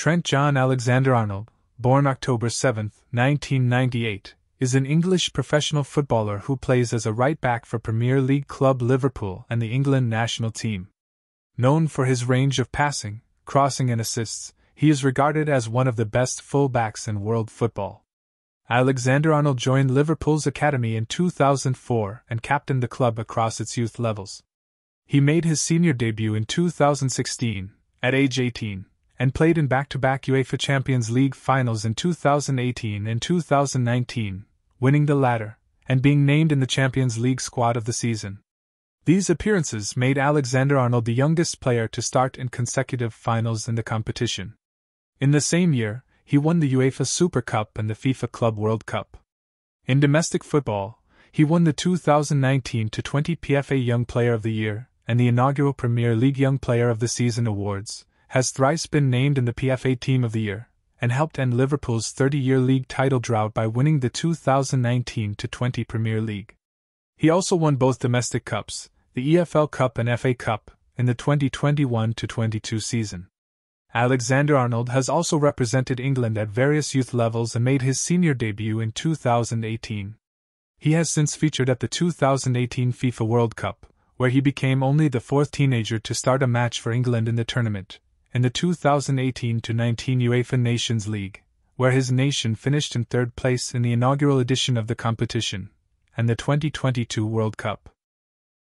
Trent John Alexander Arnold, born October 7, 1998, is an English professional footballer who plays as a right back for Premier League club Liverpool and the England national team. Known for his range of passing, crossing, and assists, he is regarded as one of the best full-backs in world football. Alexander Arnold joined Liverpool's academy in 2004 and captained the club across its youth levels. He made his senior debut in 2016, at age 18, and played in back to back UEFA Champions League finals in 2018 and 2019, winning the latter, and being named in the Champions League squad of the season. These appearances made Alexander Arnold the youngest player to start in consecutive finals in the competition. In the same year, he won the UEFA Super Cup and the FIFA Club World Cup. In domestic football, he won the 2019 20 PFA Young Player of the Year and the inaugural Premier League Young Player of the Season awards, has thrice been named in the PFA Team of the Year, and helped end Liverpool's 30 year league title drought by winning the 2019 20 Premier League. He also won both domestic cups, the EFL Cup and FA Cup, in the 2021 22 season. Alexander Arnold has also represented England at various youth levels and made his senior debut in 2018. He has since featured at the 2018 FIFA World Cup, where he became only the fourth teenager to start a match for England in the tournament, in the 2018 19 UEFA Nations League, where his nation finished in third place in the inaugural edition of the competition, and the 2022 World Cup.